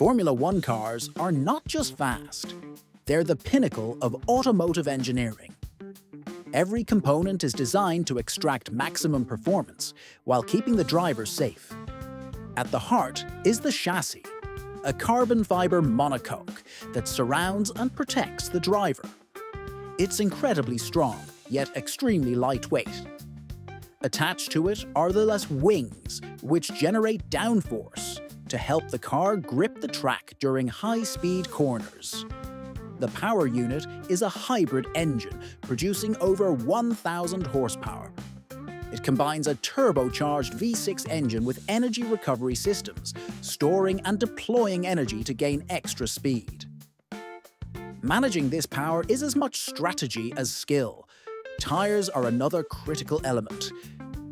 Formula One cars are not just fast, they're the pinnacle of automotive engineering. Every component is designed to extract maximum performance while keeping the driver safe. At the heart is the chassis, a carbon fiber monocoque that surrounds and protects the driver. It's incredibly strong, yet extremely lightweight. Attached to it are the less wings, which generate downforce to help the car grip the track during high-speed corners. The power unit is a hybrid engine producing over 1,000 horsepower. It combines a turbocharged V6 engine with energy recovery systems, storing and deploying energy to gain extra speed. Managing this power is as much strategy as skill. Tyres are another critical element.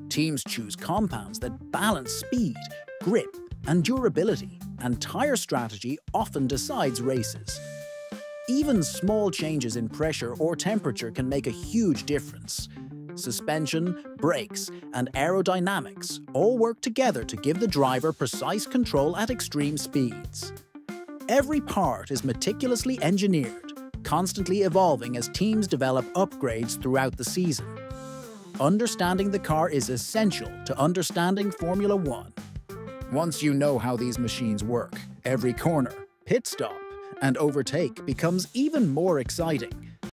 Teams choose compounds that balance speed, grip, and durability, and tyre strategy often decides races. Even small changes in pressure or temperature can make a huge difference. Suspension, brakes, and aerodynamics all work together to give the driver precise control at extreme speeds. Every part is meticulously engineered, constantly evolving as teams develop upgrades throughout the season. Understanding the car is essential to understanding Formula One. Once you know how these machines work, every corner, pit stop, and overtake becomes even more exciting.